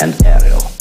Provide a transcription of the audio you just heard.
and Ariel.